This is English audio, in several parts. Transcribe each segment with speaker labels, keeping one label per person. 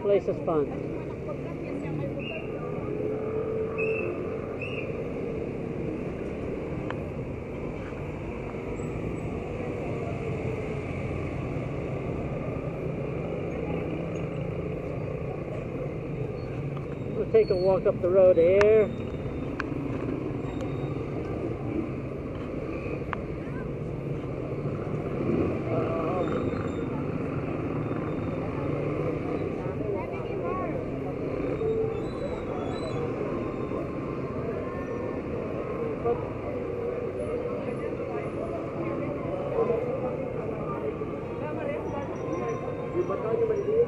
Speaker 1: place is fun. We'll take a walk up the road here. बताइए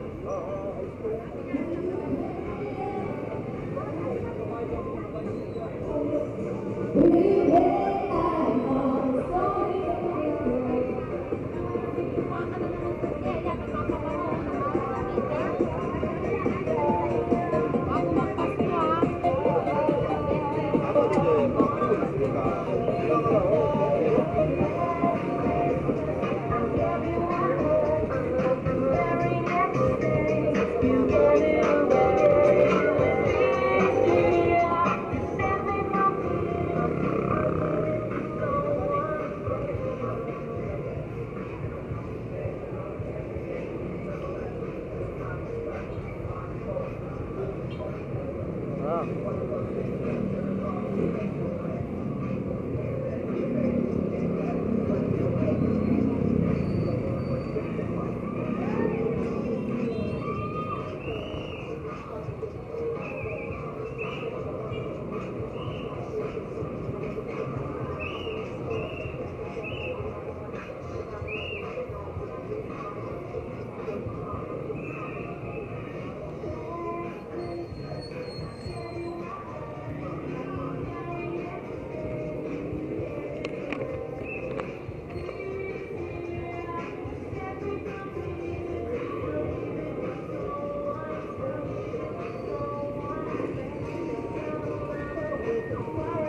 Speaker 1: Wow.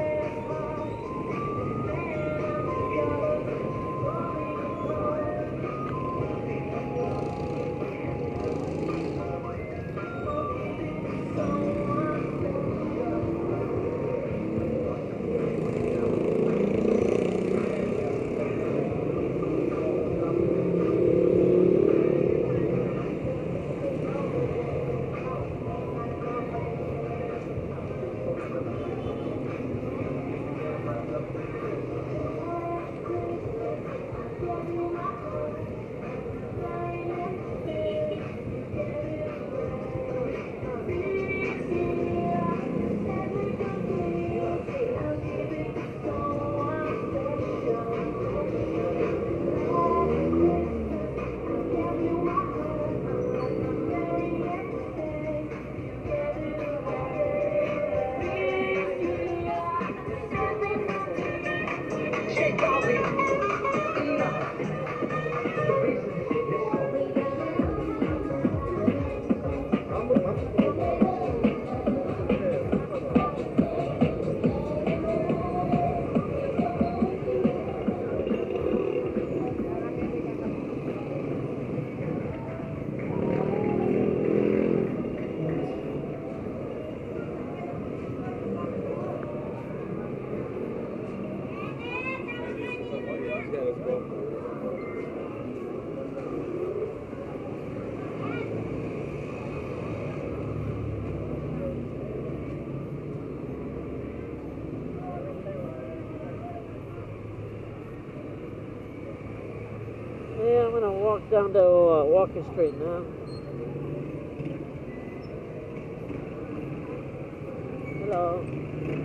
Speaker 1: Yeah, I'm gonna walk down to uh, Walking Street now. Hello.